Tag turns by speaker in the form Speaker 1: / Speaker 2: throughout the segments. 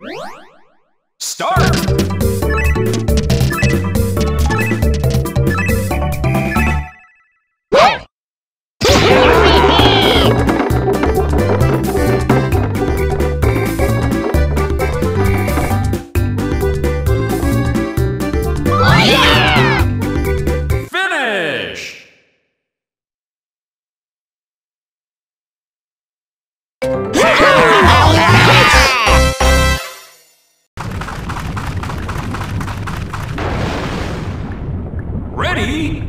Speaker 1: What? Ready?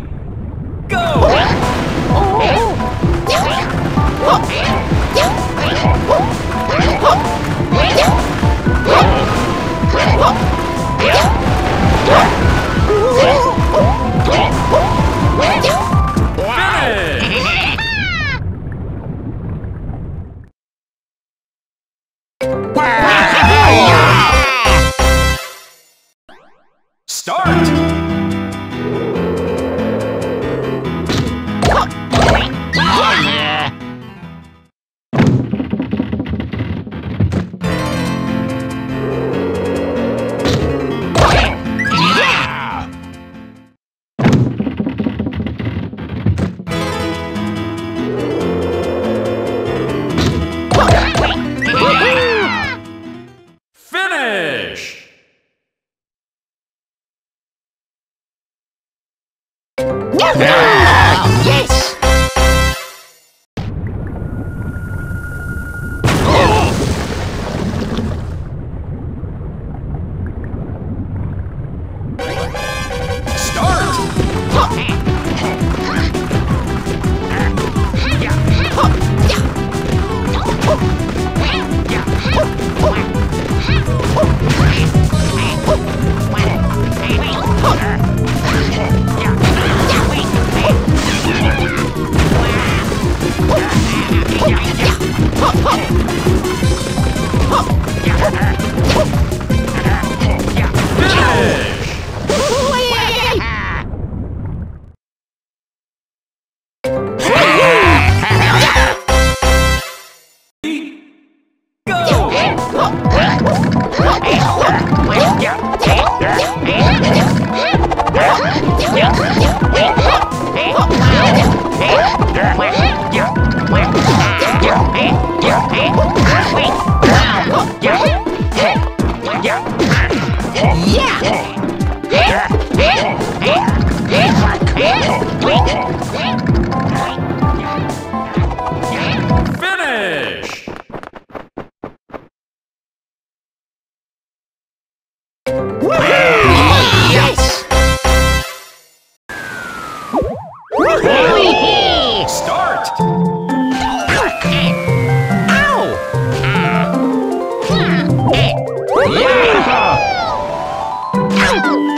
Speaker 1: Finish!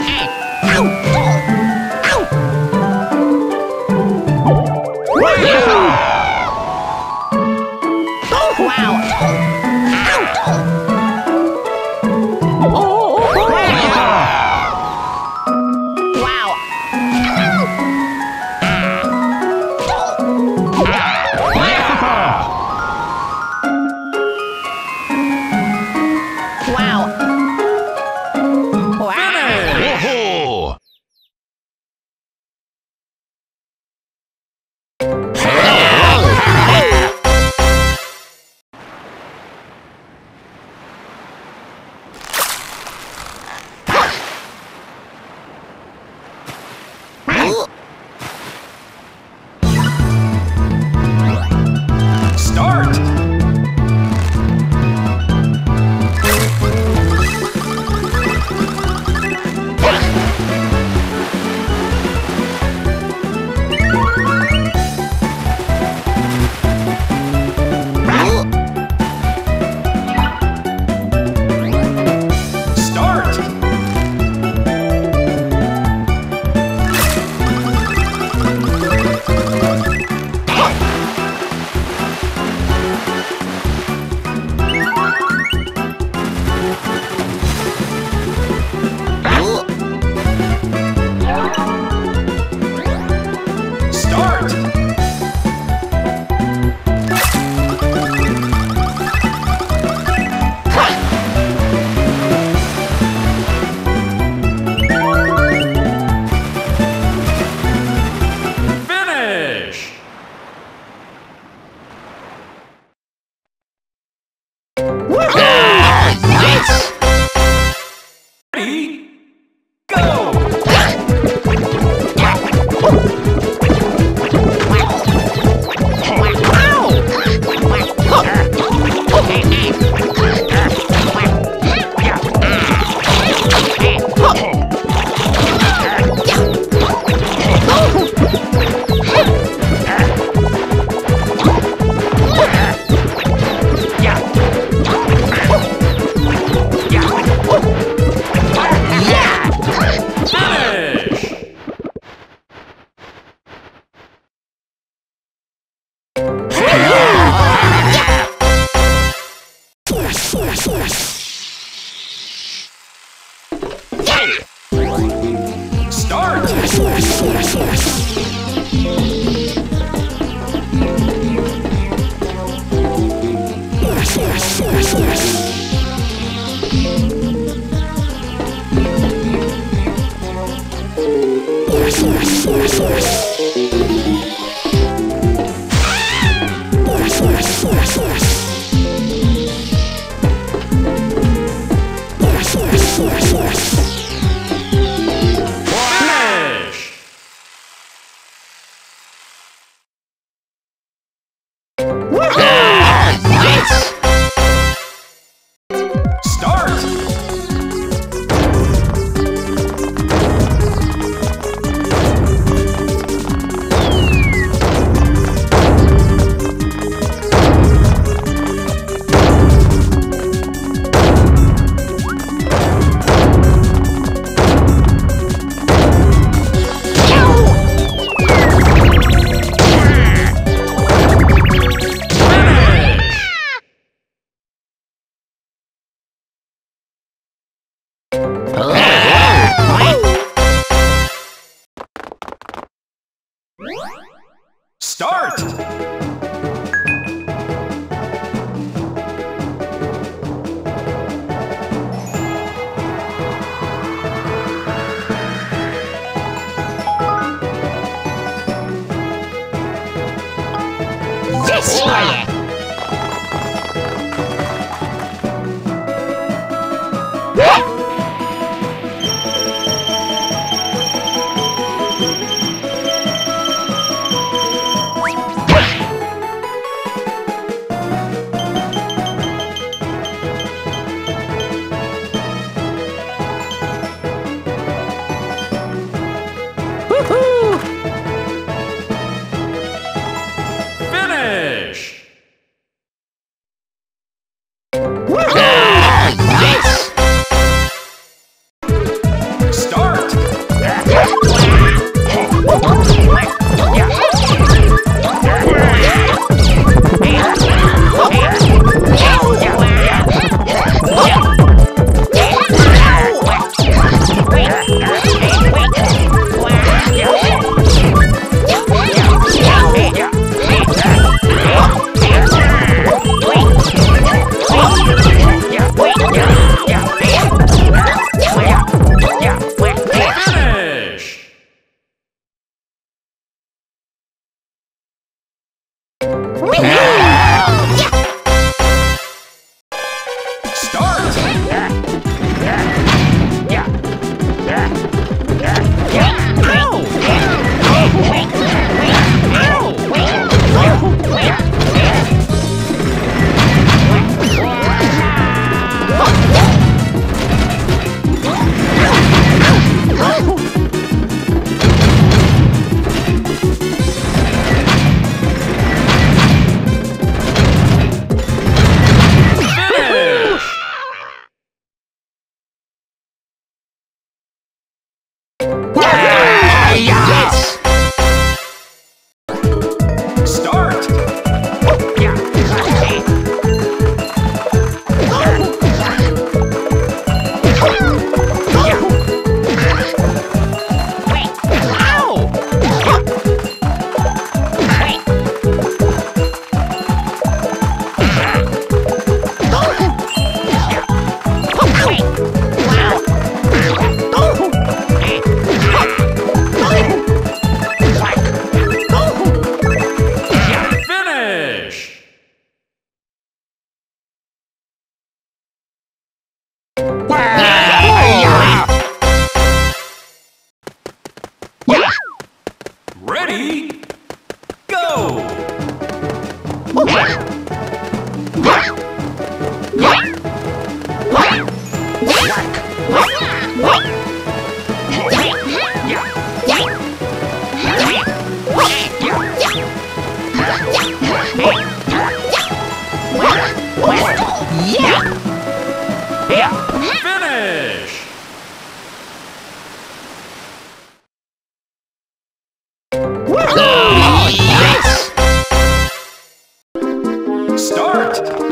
Speaker 1: Finish! Finish! Ready? Go! Start!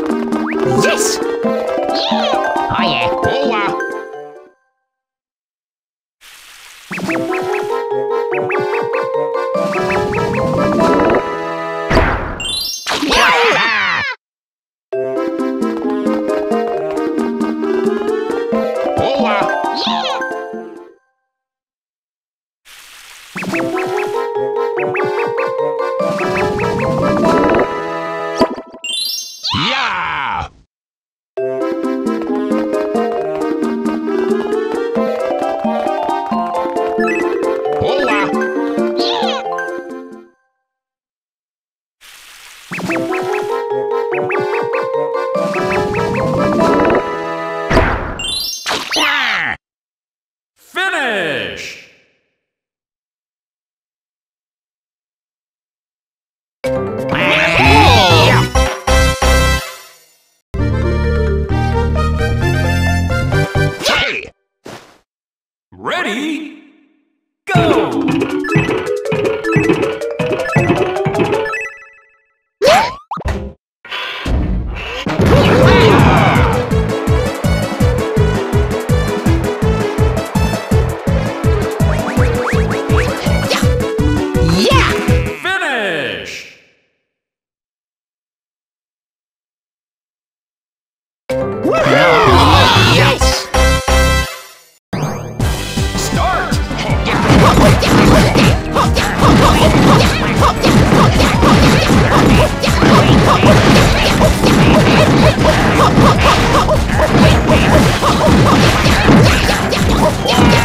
Speaker 1: Ah! Ready? Go!
Speaker 2: Yeah!